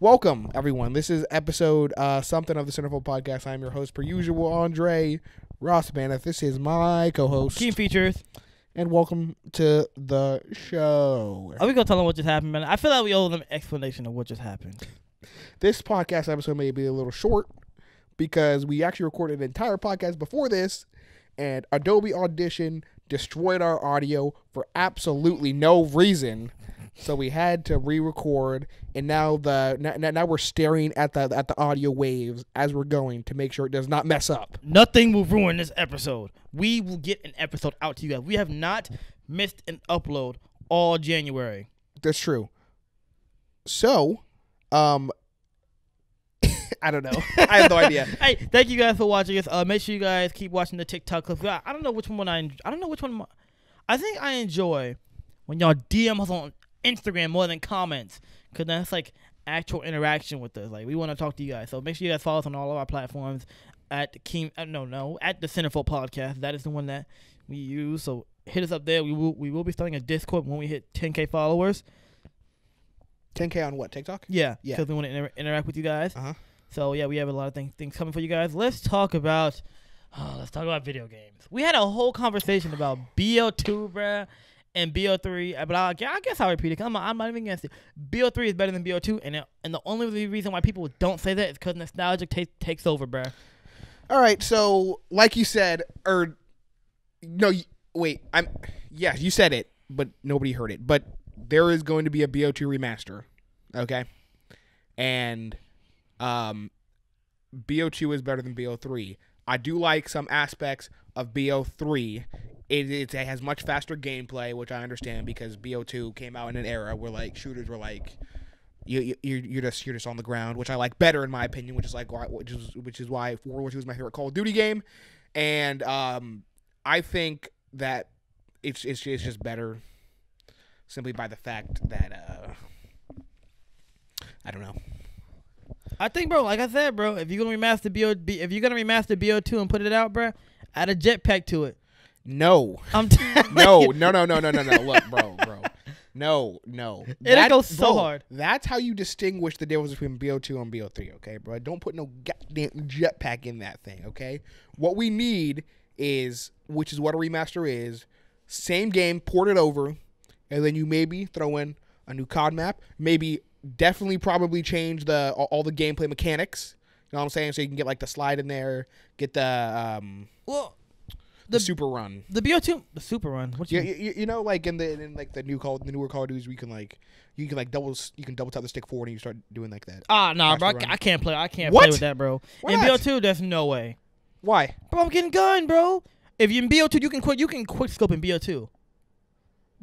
Welcome, everyone. This is episode uh, something of the Centerfold Podcast. I'm your host, per usual, Andre Rossman. If this is my co-host, Team features. and welcome to the show. Are we gonna tell them what just happened, man? I feel like we owe them an explanation of what just happened. This podcast episode may be a little short because we actually recorded an entire podcast before this, and Adobe Audition destroyed our audio for absolutely no reason. So we had to re-record, and now the now, now we're staring at the at the audio waves as we're going to make sure it does not mess up. Nothing will ruin this episode. We will get an episode out to you guys. We have not missed an upload all January. That's true. So, um, I don't know. I have no idea. hey, thank you guys for watching us. Uh, make sure you guys keep watching the TikTok clips. I I don't know which one I. I don't know which one. I think I enjoy when y'all DM us on Instagram more than comments, cause that's like actual interaction with us. Like we want to talk to you guys. So make sure you guys follow us on all of our platforms at the King. Uh, no, no, at the Centerfold Podcast. That is the one that we use. So hit us up there. We will. We will be starting a Discord when we hit 10k followers. 10k on what TikTok? Yeah, Yeah. because we want to inter- interact with you guys. Uh huh. So yeah, we have a lot of things things coming for you guys. Let's talk about oh, let's talk about video games. We had a whole conversation about BO2, bruh, and BO3. uh, But I, I guess I'll repeat it. 'cause I'm, I'm not even against it. BO3 is better than BO2, and it, and the only reason why people don't say that is because nostalgia ta- takes over, bruh. All right. So, like you said, or no, y- wait. I'm yeah. You said it, but nobody heard it. But there is going to be a BO2 remaster. Okay, and um, BO2 is better than BO3. I do like some aspects of BO3. It, it, has much faster gameplay, which I understand because BO2 came out in an era where like shooters were like you, you you're, just you're just on the ground, which I like better in my opinion, which is like which is which is why World War II is my favorite Call of Duty game, and um, I think that it's it's it's just better simply by the fact that uh, I don't know. I think, bro, like I said, bro, if you're gonna remaster BO, B- if you're gonna remaster BO2 and put it out, bruh, add a jetpack to it. No, I'm t- no, no, no, no, no, no, no. Look, bro, bro. No, no. It'll go so bro, hard. That's how you distinguish the difference between BO2 and BO3, okay, bro? Don't put no goddamn jetpack in that thing, okay? What we need is, which is what a remaster is, same game, port it over, and then you maybe throw in a new COD map, maybe definitely probably change the all, all the gameplay mechanics. You know what I'm saying? So you can get like the slide in there, get the um well, the, The- super run. the BO2, the super run. What you Yeah, you, you know, like in the in like the new call, the newer Call of Duties, you can like you can like double you can double tap the stick forward and you start doing like that. Ah, nah, bro. I, can't play. I can't What? play with that, bro. Why in not? BO2, there's no way. Why? Bro, I'm getting gun, bro. If you're in BO2, you can quick. You can quick scope in BO2.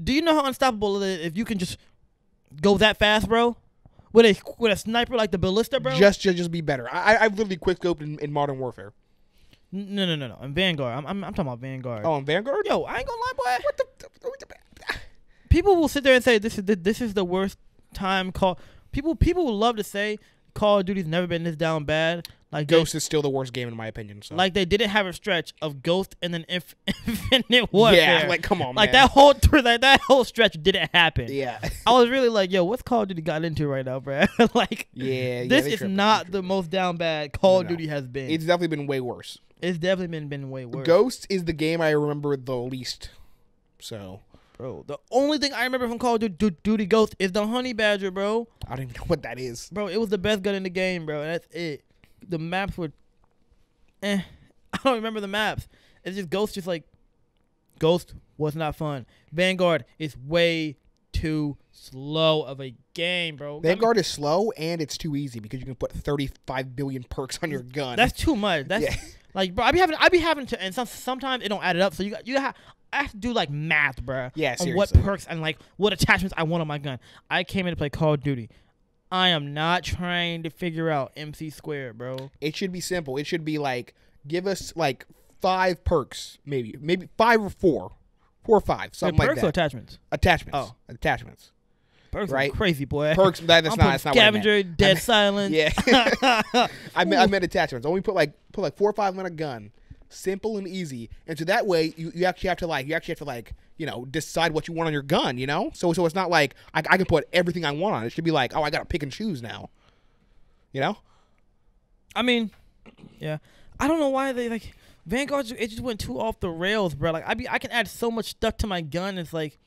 Do you know how unstoppable it is if you can just go that fast, bro? With a with a sniper like the ballista, bro. Just just just be better. I I've literally quick scoped in, in Modern Warfare. No, no, no, no. In Vanguard, I'm, I'm, I'm talking about Vanguard. Oh, in Vanguard. Yo, I ain't gonna lie, boy. What the? what the- People will sit there and say this is the, this is the worst time call. People people will love to say Call of Duty's never been this down bad. Like they- Ghost is still the worst game in my opinion. So Like they didn't have a stretch of Ghost and then Inf- Infinite Warfare. yeah, like come on, like man. that whole tour, like that whole stretch didn't happen. Yeah, I was really like, yo, what's Call of Duty got into right now, bro? like yeah. yeah this they is tripping, not they the most down bad Call of No, no. Duty has been. It's It's, definitely been way worse. It's definitely been been way worse, Ghost is the game I remember the least. So bro. The only thing I remember from Call of Duty, Duty Ghost is the Honey Badger, bro. I don't even know what that is. Bro, it was the best gun in the game, bro. That's it. The maps were, eh. I don't remember the maps. It's just Ghost, just like Ghost was not fun. Vanguard is way too slow of a game, bro. Vanguard is slow and it's too easy because you can put 35 billion perks on your gun. That's too much. That's Yeah. like, bro. I be having, I be having to, and some, sometimes it don't add it up. So you got, you have, I have to do like math, bro. Yeah, on what perks and like what attachments I want on my gun. I came in to play Call of Duty. I am not trying to figure out MC squared, bro. It should be simple. It should be like give us like five perks, maybe, maybe five or four, four or five, something like perks or that. attachments? attachments. Oh. attachments. Perks Right. are crazy, boy. Perks. That, that's I'm not. That's not what I meant. scavenger, dead meant- silence. Yeah. I meant, I meant attachments. Only put like put like four or five on a gun. Simple and easy. And so that way you, you actually have to like you actually have to like you know decide what you want on your gun. You know. So so it's not like I, I can put everything I want on it. It should be like oh I gotta pick and choose now. You know? I mean, yeah. I don't know why they like Vanguard. It just went too off the rails, bro. Like I be, I can add so much stuff to my gun. It's like,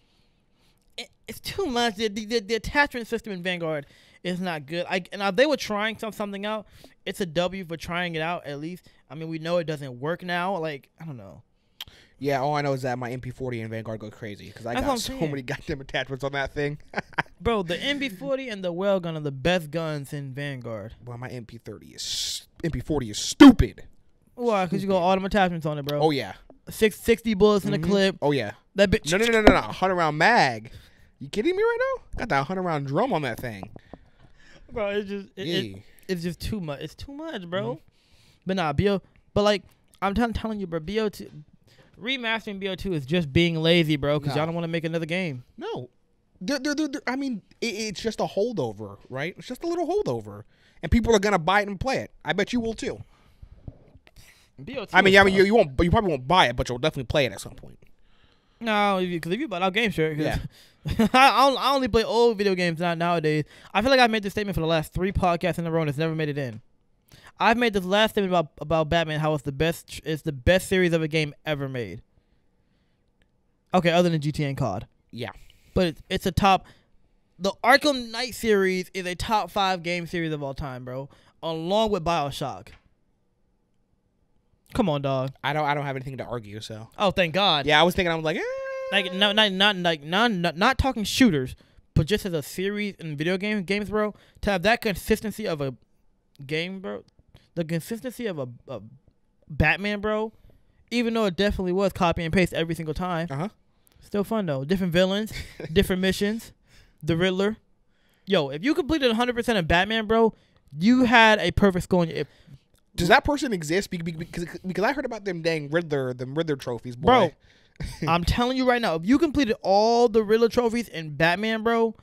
it, it's too much. The, the, the, attachment system in Vanguard is not good. I and if they were trying some, something out, it's a W for trying it out. At least, I mean, we know it doesn't work now. Like I don't know. Yeah, all I know is that my MP40 and Vanguard go crazy because I That's got so saying. many goddamn attachments on that thing. Bro, the MP40 and the Welgun are the best guns in Vanguard. well, my MP30 is MP40 is stupid. Why? Because you got all them attachments on it, bro. Oh yeah. Six, 60 bullets in Mhm. the clip. Oh yeah. That bitch. No, no, no, no, no. Hundred round mag. You kidding me right now? Got that hundred round drum on that thing. Bro, it's just it, it, it's just too much. It's too much, bro. But nah, BO. But like I'm t- telling you, bro, BO2 remastering BO2 is just being lazy, bro. Because No. y'all don't want to make another game. No. They're, they're, they're, I mean, it, it's just a holdover, right? It's just a little holdover, and people are gonna buy it and play it. I bet you will too. BO2. I mean, is I mean, you, you won't, you probably won't buy it, but you'll definitely play it at some point. no, because if you bought our game shirt, Yeah. I, only, I only play old video games now nowadays. I feel like I've made this statement for the last three podcasts in a row and it's never made it in. I've made this last statement about about Batman how it's the best it's the best series of a game ever made. Okay, other than GTA and COD. Yeah. but it's, it's a top. The Arkham Knight series is a top five game series of all time, bro, along with Bioshock. Come on, dog. I don't, I don't have anything to argue. So Oh, thank God. yeah, I was thinking, I was like, eh. Like no, not not like not, not not talking shooters, but just as a series in video game games, bro. To have that consistency of a game, bro. The consistency of a, a Batman, bro. Even though it definitely was copy and paste every single time, uh huh. Still fun though. Different villains, different missions. The Riddler. Yo, if you completed 100% of Batman, bro, you had a perfect score. in your- If, Does that person exist? Be- be- Because, because I heard about them dang Riddler, them Riddler trophies, boy. bro, I'm telling you right now, if you completed all the Riddler trophies in Batman, bro,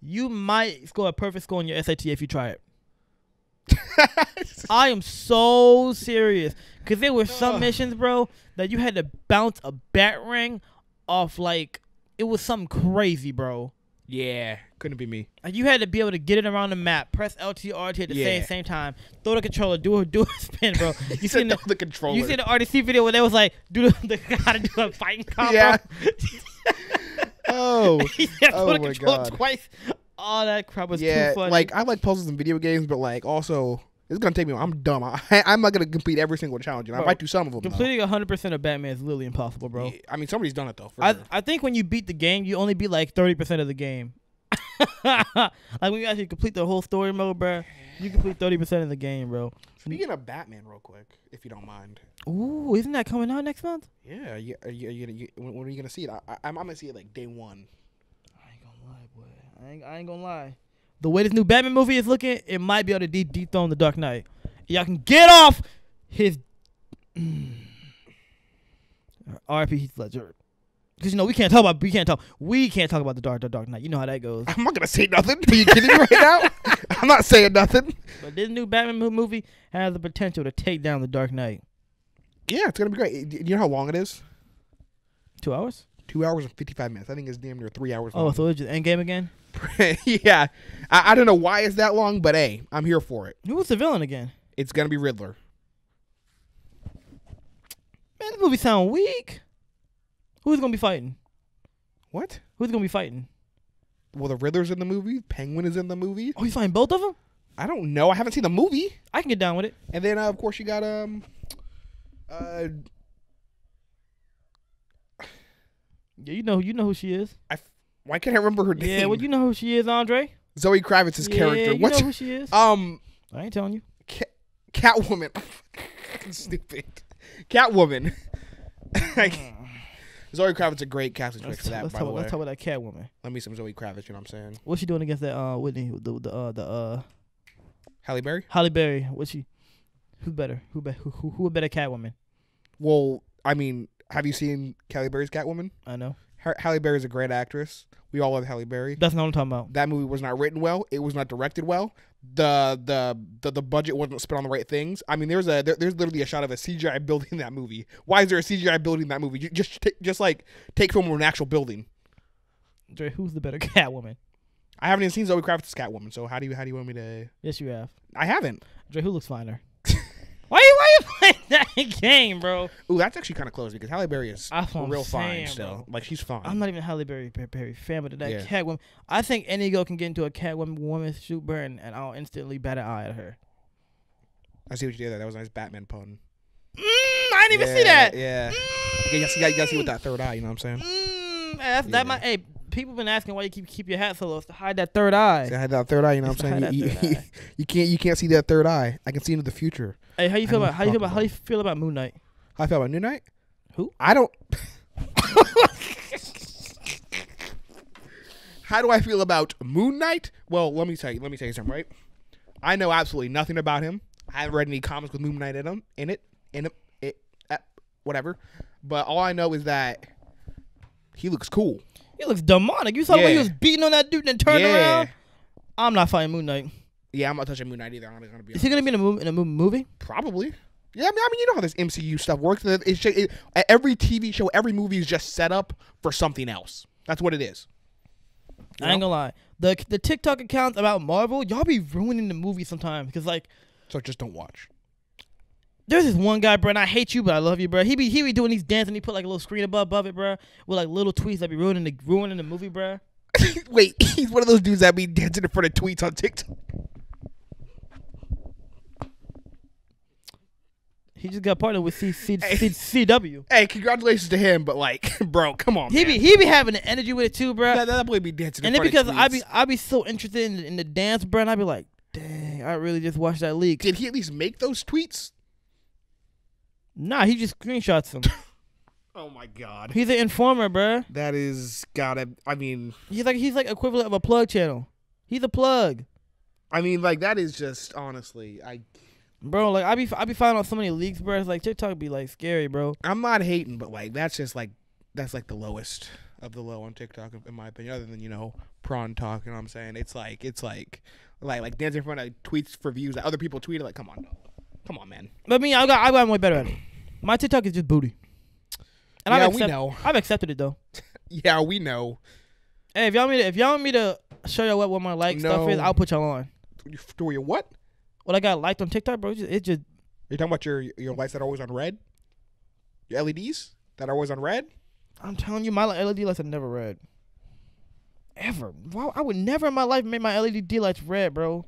you might score a perfect score on your SAT if you try it. I am so serious because there were some missions, bro, that you had to bounce a bat ring off like it was something crazy, bro. yeah, couldn't be me. Like you had to be able to get it around the map, press LT RT at the Yeah. same same time, throw the controller, do a do a spin, bro. You seen said the the controller. you seen the RDC video where they was like, do the, the how to do a fighting combo? Yeah. oh, yeah, Oh my controller God. twice. Oh, that crap was yeah. too funny. Like I like puzzles in video games, but like also it's gonna take me. I'm dumb. I, I'm not gonna complete every single challenge. and I might do some of them. completing 100 percent of Batman is literally impossible, bro. Yeah, I mean, somebody's done it though. I sure. I think when you beat the game, you only beat like 30 percent of the game. like when you actually complete the whole story mode, bro, you complete 30 percent of the game, bro. Speaking of Batman, real quick, if you don't mind. Ooh, isn't that coming out next month? Yeah, you, are you, are you, gonna- you, when, when are you gonna see it? I, I, I'm gonna see it like day one. I ain't gonna lie, boy. I ain't, I ain't gonna lie. The way this new Batman movie is looking, it might be able to de- dethrone the Dark Knight. Y'all can get off his RP Heath Ledger. Because you know we can't talk about we can't talk we can't talk about the Dark the Dark Knight. You know how that goes. I'm not gonna say nothing. Are you kidding me right now? I'm not saying nothing. But this new Batman movie has the potential to take down the Dark Knight. Yeah, it's gonna be great. You know how long it is? Two hours? Two hours and 55 minutes. I think it's damn near three hours. Oh, long. so it's just Endgame again? yeah, I, I don't know why it's that long, but hey, I'm here for it. Who was the villain again? It's gonna be Riddler. Man, this movie sound weak. Who's gonna be fighting? What? Who's gonna be fighting? Well, the Riddler's in the movie. Penguin is in the movie. Oh, he's fighting both of them? I don't know. I haven't seen the movie. I can get down with it. And then, uh, of course, you got um, uh, Yeah, you know, you know who she is. I why can't I remember her name? Yeah, well, you know who she is, Andre. Zoe Kravitz's yeah, character. You What's know who she is. um, I ain't telling you. Cat, Catwoman. Stupid. Catwoman. like, Zoe Kravitz a great casting choice for that. let's by talk, the way, let's talk about that Catwoman. let me some Zoe Kravitz. You know what I'm saying? What's she doing against that uh Whitney, the the uh, the uh Halle Berry. Halle Berry? What's she? Who's better? Who be, who who, who a better Catwoman? Well, I mean, have you seen Halle Berry's Catwoman? I know. Ha- Halle Berry's a great actress. We all love Halle Berry. That's not what I'm talking about. That movie was not written well. It was not directed well. The the the, the budget wasn't spent on the right things. I mean, there's a there, there's literally a shot of a CGI building in that movie. Why is there a CGI building in that movie? Ju- Just just like take film from an actual building. Dre, who's the better Catwoman? I haven't even seen Zoe Kravitz's Catwoman. So how do you how do you want me to? Yes, you have. I haven't. Dre, who looks finer? Why why you playing that game, bro? Ooh, that's actually kind of close because Halle Berry is I'm real fine still. Like she's fine. I'm not even a Halle Berry, Berry, fan, but that Yeah. Catwoman, I think any girl can get into a Catwoman woman shoot burn, and I'll instantly bat an eye at her. I see what you did there. That was a nice Batman pun. Mm, I didn't even see that. Yeah. Mm, You gotta, see, you gotta see with that third eye. You know what I'm saying? Mm, that's, Yeah. That might. Hey, people been asking why you keep keep your hat so low. It's to hide that third eye. I had that third eye. You know what I'm saying? You, you, you can't you can't see that third eye. I can see into the future. Hey, how you feel about how you feel fuck about how you feel about Moon Knight? How I feel about Moon Knight? Who? I don't. How do I feel about Moon Knight? Well, let me tell you. Let me tell you something. Right? I know absolutely nothing about him. I haven't read any comics with Moon Knight in them. In it. In it. it uh, whatever. But all I know is that he looks cool. He looks demonic. You saw the way he was beating on that dude and then turned yeah. around. I'm not fighting Moon Knight. Yeah, I'm not touching Moon Knight either. I'm gonna be Is he gonna be in a movie? In a movie? Probably. Yeah, I mean, I mean, you know how this MCU stuff works. It's just, it, every TV show, every movie is just set up for something else. That's what it is. You I ain't gonna lie. The the TikTok accounts about Marvel, y'all be ruining the movie sometimes. Cause like, So just don't watch. There's this one guy, bro, and I hate you, but I love you, bro. He be he be doing these dances, and he put like a little screen above above it, bro, with like little tweets that be ruining the ruining the movie, bro. Wait, he's one of those dudes that be dancing in front of tweets on TikTok. He just got partnered with C, C, Hey. C, CW. Hey, congratulations to him, but like, bro, come on. He man. be he be having the energy with it too, bro. that, that boy be dancing. and in then front because I be. I be so interested in, in the dance, bro, and I be like, dang, I really just watched that leak. did he at least make those tweets? Nah, he just screenshots them. Oh my god, He's an informer, bro. that is gotta. I mean, He's like he's like equivalent of a plug channel. He's a plug, I mean, like that is just honestly, I. bro. Like I be I be finding out so many leaks, bro. It's like TikTok be like scary, bro. I'm not hating, but like that's just like that's like the lowest of the low on TikTok in my opinion. Other than you know prawn talk, you know what I'm saying? It's like it's like like like dancing in front of tweets for views that other people tweeted. Like, come on, come on, man. But me, I got I got way better at it. My TikTok is just booty. And yeah, I've, we know. I've accepted it though. Yeah, we know. Hey, if y'all want me to, if y'all want me to show y'all what, what my like stuff is, I'll put y'all on. Do you what? What I got liked on TikTok, bro, it's just, it's just You're talking about your your lights that are always on red? Your LEDs that are always on red? I'm telling you, my LED lights are never red. Ever. Why I would never in my life make my LED lights red, bro.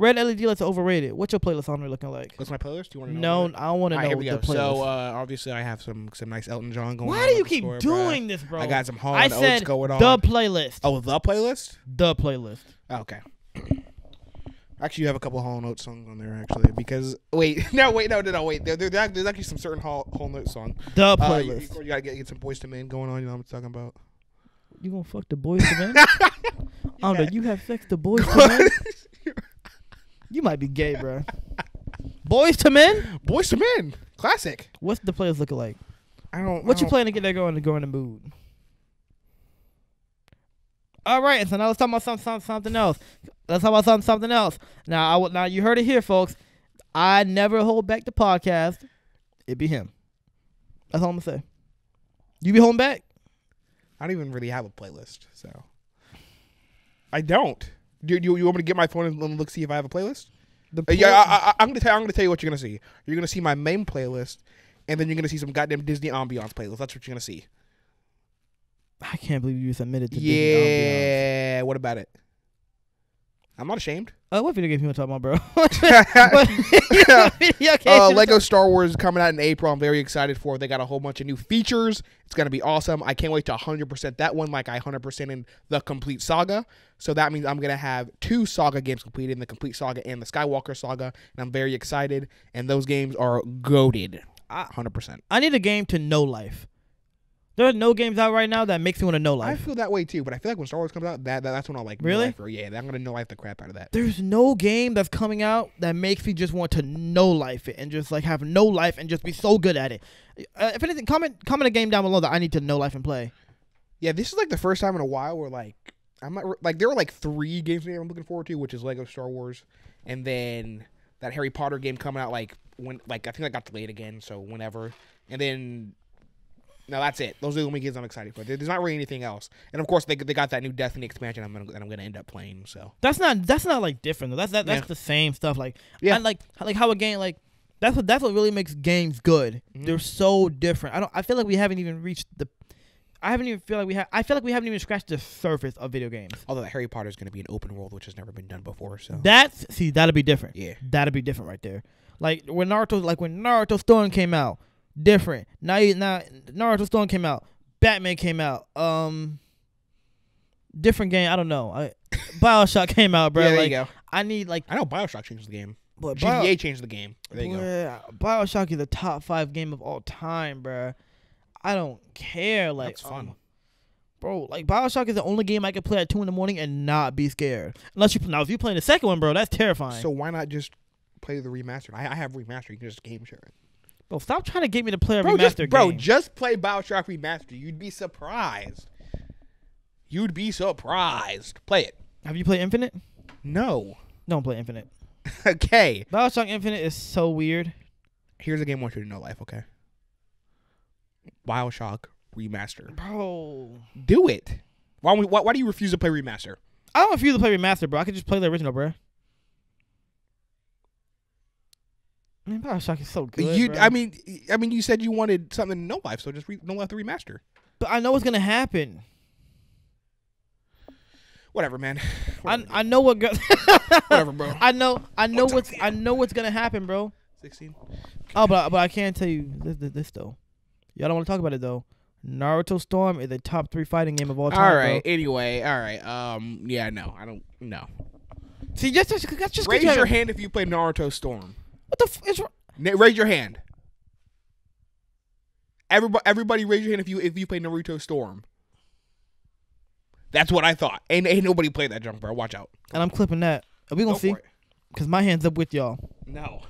Red LED lights overrated. What's your playlist on there looking like? What's my playlist? Do you want to know? No, I don't want to know we the playlist. So uh, obviously I have some some nice Elton John going. On. Why do you keep store, bruh. doing this, bro? I got some Hall I and Oates going on. the playlist. oh, the playlist. The playlist. Okay. Actually, you have a couple Hall and Oates songs on there, actually. Because wait, no, wait, no, no, no, wait. There, there, there's actually some certain Hall, Hall and Oates song. The Uh, you, playlist. you gotta get, get some Boyz II Men going on. You know what I'm talking about? you gonna fuck the boys to men? I don't know. You have sex the boys to men? You might be gay, bro. Boys to men? Boyz II Men, classic. What's the players looking like? I don't. What I you don't- playing to get that going to go in the mood? All right, so now let's talk about something, something, something else. Let's talk about something, something else. Now, I would now you heard it here, folks. I never hold back the podcast. It be him. That's all I'm gonna say. You be holding back? I don't even really have a playlist, so I don't. Do you, you want me to get my phone and look see if I have a playlist? The Uh, yeah, I, I, I'm gonna tell. I'm gonna tell you what you're gonna see. You're gonna see my main playlist, and then you're gonna see some goddamn Disney ambiance playlist. That's what you're gonna see. I can't believe you submitted to Disney Ambiance. Yeah. What about it? I'm not ashamed. Uh, what video game you want to talk about, bro? what uh, Lego Star Wars is coming out in April. I'm very excited for. it. They got a whole bunch of new features. It's gonna be awesome. I can't wait to 100% that one, like I 100% in the complete saga. So that means I'm gonna have two saga games completed, the complete saga and the Skywalker saga, and I'm very excited. And those games are goaded, I- 100%. I need a game to know life. There are no games out right now that makes me want to know life. I feel that way too, but I feel like when Star Wars comes out, that, that that's when I'll like Really? life, or yeah, I'm gonna know life the crap out of that. There's no game that's coming out that makes me just want to know life it and just like have no life and just be so good at it. Uh, if anything, comment comment a game down below that I need to know life and play. Yeah, this is like the first time in a while where like I'm not like there are like three games I'm looking forward to, which is Lego Star Wars, and then that Harry Potter game coming out like when like I think that got delayed again, so whenever, and then No, that's it. Those are the only games I'm excited for. There's not really anything else. And of course, they, they got that new Destiny expansion. I'm gonna, that I'm gonna end up playing. So That's not that's not like different though. That's that, that's Yeah. the same stuff. Like Yeah. I like like how a game like that's what that's what really makes games good. Mhm. They're so different. I don't. I feel like we haven't even reached the. I haven't even feel like we have. I feel like we haven't even scratched the surface of video games. although Harry Potter is gonna be an open world, which has never been done before. So That's see that'll be different. yeah, That'll be different right there. Like when Naruto, like when Naruto Storm came out, different. Now you now Naruto Storm came out, Batman came out. Um, different game. I don't know. I, Bioshock came out, bro. yeah. There like you go. I need like I know Bioshock changed the game. but Bio- GTA changed the game. There you go. Bioshock is the top five game of all time, bruh. I don't care. Like, That's fun. um, bro. Like Bioshock is the only game I could play at two in the morning and not be scared. Unless you now, if you playing the second one, bro, that's terrifying. So why not just play the remastered? I, I have remastered. You can just game share it. Bro, stop trying to get me to play a Bro, remastered just, bro, game. just play Bioshock remastered. You'd be surprised. You'd be surprised. Play it. Have you played Infinite? No. Don't play Infinite. okay. Bioshock Infinite is so weird. Here's a game I want you to know, life. Okay. Bioshock remaster. Bro, Do it. Why, why, why do you refuse to play remaster? I don't refuse to play Remaster, bro. I could just play the original, bro. I mean, Bioshock is so good. you, bro. I mean, I mean, you said you wanted something no life, so just re- no life the remaster. but I know what's gonna happen. Whatever, man. I Whatever, I know what. Go- Whatever, bro. I know I know What's what's I know what's gonna happen, bro. Sixteen. Oh, but but I can't tell you this, this, this though. Y'all don't want to talk about it though. Naruto Storm is a top three fighting game of all time. All right. Bro. Anyway, all right. Um. Yeah. No. I don't. No. See, just just, just, Raise you your hand if you play Naruto Storm. What the f- is wrong? Raise your hand. Everybody, everybody, raise your hand if you if you play Naruto Storm. That's what I thought. Ain't ain't nobody played that junk, bro. Watch out. And I'm clipping that. Are we gonna Go see? Cause my hands up with y'all. No.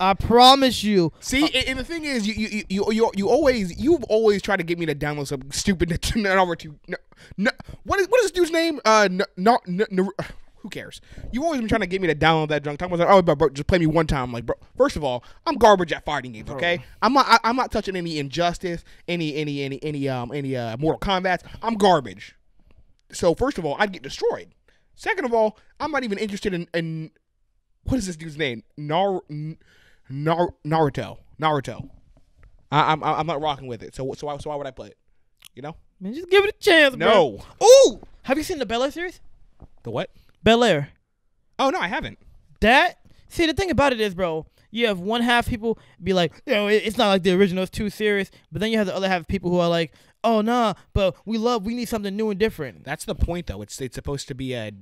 I promise you. See, and, and the thing is, you you you you you always you've always tried to get me to download some stupid Naruto. No, no, what is what is this dude's name? Uh, no, no, no, who cares? You've always been trying to get me to download that junk. Talking about, oh, bro, bro, just play me one time. I'm like, bro, first of all, I'm garbage at fighting games. Okay, I'm not. I, I'm not touching any injustice, any any any any um any uh Mortal Kombat. I'm garbage. So first of all, I'd get destroyed. Second of all, I'm not even interested in, in what is this dude's name? Nar, Nar Naruto. Naruto. I, I'm I'm not rocking with it. So so why so why would I play it? You know? Man, just give it a chance, bro. No. Ooh, have you seen the Bel Air series? Bel Air. Oh no, I haven't. That see the thing about it is, bro. You have one half people be like, you know, it's not like the original. It's too serious. But then you have the other half people who are like, oh nah, but we love, we need something new and different. That's the point though. It's it's supposed to be a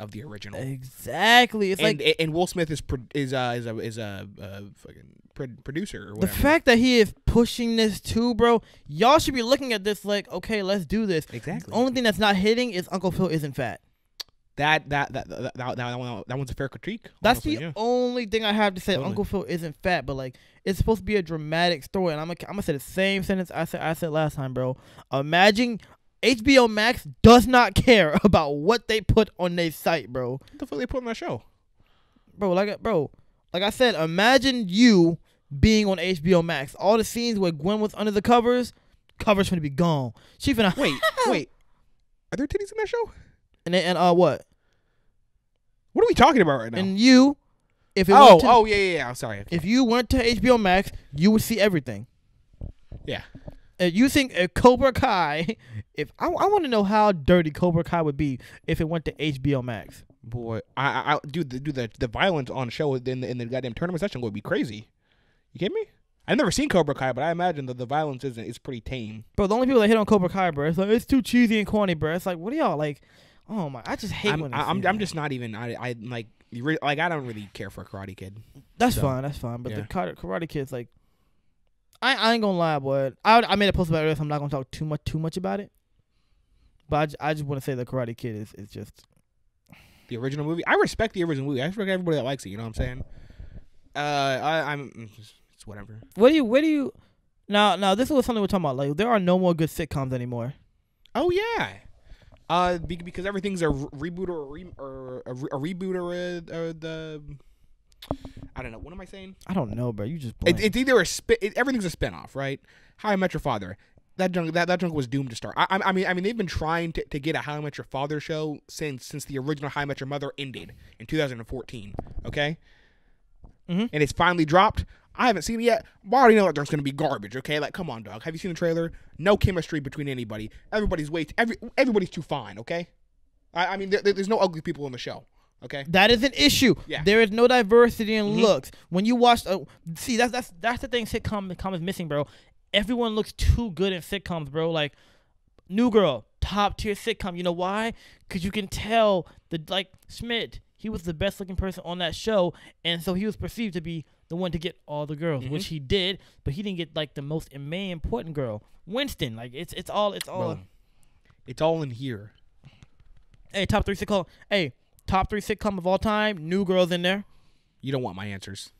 of the original. Exactly. It's and like and Will Smith is pro- is uh, is a is a uh, fucking pro- producer or whatever. the fact that he is pushing this too, bro. Y'all should be looking at this like, okay, let's do this. exactly. The Only thing that's not hitting is Uncle Phil isn't fat. that that that that, that, that, one, that one's a fair critique. That's honestly, the yeah. only thing I have to say. Totally. Uncle Phil isn't fat, but like it's supposed to be a dramatic story, and I'm gonna, I'm gonna say the same sentence I said I said last time, bro. Imagine HBO Max does not care about what they put on their site, bro. What the fuck they put on that show? Bro, like bro, like I said, imagine you being on HBO Max. All the scenes where Gwen was under the covers, covers finna be gone. She finna Wait, wait. Are there titties in that show? and and uh what? What are we talking about right now? And you, if it oh, to, oh yeah, yeah, yeah. I'm sorry. if you went to HBO Max, you would see everything. Yeah. Uh, you think uh, Cobra Kai? If I, I want to know how dirty Cobra Kai would be if it went to HBO Max. Boy, I, I, dude, the, dude, the, the violence on the show in the, in the goddamn tournament session would be crazy. You kidding me? I've never seen Cobra Kai, but I imagine that the violence isn't is pretty tame. Bro, the only people that hit on Cobra Kai, bro, it's like it's too cheesy and corny, bro. It's like, what are y'all like? Oh my, I just hate I'm, when I I'm, I'm just not even. I, I like, like, I don't really care for a Karate Kid. That's so, fine, that's fine. But the yeah. Karate, Karate Kid's like, I, I ain't gonna lie, boy. I I made a post about it so I'm not gonna talk too much too much about it. But I, ju- I just want to say the Karate Kid is, is just The original movie. I respect the original movie. I respect everybody that likes it. You know what I'm saying? Uh, I, I'm. It's, it's whatever. what do you what do you now now this was something we're talking about. Like there are no more good sitcoms anymore. Oh yeah. Uh, because everything's a re- reboot or a, re- or a, re- a reboot or a, or the I don't know. What am I saying? I don't know, bro. You just it, it's either a spin. It, everything's a spinoff, right? How I Met Your Father. That junk, that, that junk was doomed to start. I, I, mean, I mean, they've been trying to, to get a How I Met Your Father show since since the original How I Met Your Mother ended in 2014. Okay, Mhm. and it's finally dropped. I haven't seen it yet. But I already know that there's gonna be garbage. Okay, like come on, dog. Have you seen the trailer? No chemistry between anybody. Everybody's way. T- every everybody's too fine. Okay, I, I mean, there, there's no ugly people in the show. Okay, That is an issue. Yeah. There is no diversity in Mhm. looks. When you watch, uh, see that's that's that's the thing sitcom sitcom is missing, bro. Everyone looks too good in sitcoms, bro. Like New Girl, top tier sitcom. You know why? Because you can tell the like Schmidt. He was the best looking person on that show, and so he was perceived to be the one to get all the girls, which he did. But he didn't get like the most main important girl, Winston. Like it's it's all it's all. Bro, it's all in here. Hey, top three sitcom. Hey, top three sitcom of all time. New Girl's in there. You don't want my answers.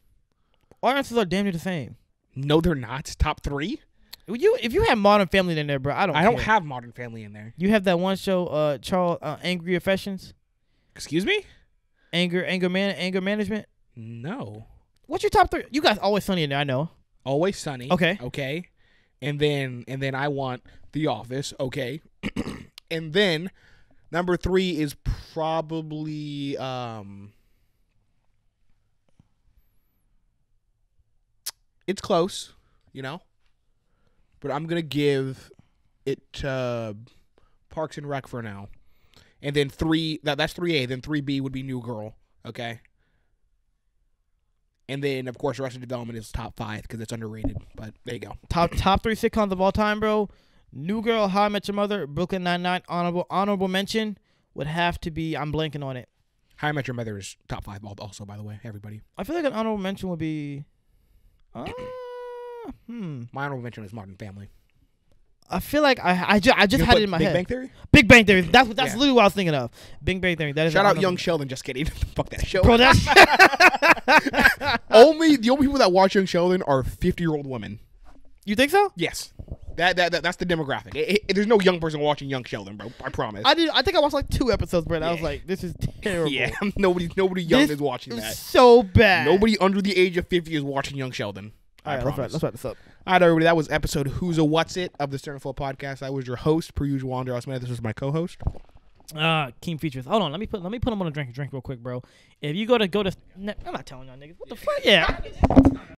Our answers are damn near the same. No, they're not. Top three. If you if you have Modern Family in there, bro, I don't. I don't care. have Modern Family in there. You have that one show, uh, Charles, uh, Angry Affections, Excuse me? anger, anger man, anger management. No. What's your top three? You guys always sunny in there. I know. Always Sunny. Okay. Okay. And then and then I want The Office. Okay. and then number three is probably um. It's close, you know. But I'm gonna give it uh, Parks and Rec for now, and then three that that's three A. Then three B would be New Girl. Okay. And then, of course, Arrested Development is top five because it's underrated. But there you go. Top top three sitcoms of all time, bro. New Girl, How I Met Your Mother, Brooklyn Nine Nine. Honorable honorable mention would have to be. I'm blanking on it. How I Met Your Mother is top five also, by the way, everybody. I feel like an honorable mention would be. Uh, hmm. My honorable mention is Modern Family. I feel like I I, ju- I just had it in my Big head. Big Bang Theory? Big Bang Theory. That's what that's Yeah. literally what I was thinking of. Big Bang Theory. That is Shout out Young Sheldon. Just kidding. Fuck that show. Bro, that's only the only people that watch Young Sheldon are fifty year old women. you think so? Yes, that, that, that that's the demographic. It- it- there's no young person watching Young Sheldon, bro. I promise. I did. I think I watched like two episodes, bro. And I was like, this is terrible. yeah, nobody nobody young This is watching is that. so bad. Nobody under the age of fifty is watching Young Sheldon. All I right, let's wrap, promise. let's wrap this up. All right, everybody. That was episode Who's a What's It of the Stern and Flow podcast. I was your host, per usual, Andre Osman. This was my co-host. Uh, Keen features. Hold on, let me put let me put them on a drink drink real quick, bro. If you go to go to, I'm not telling y'all niggas. What the fuck? Yeah.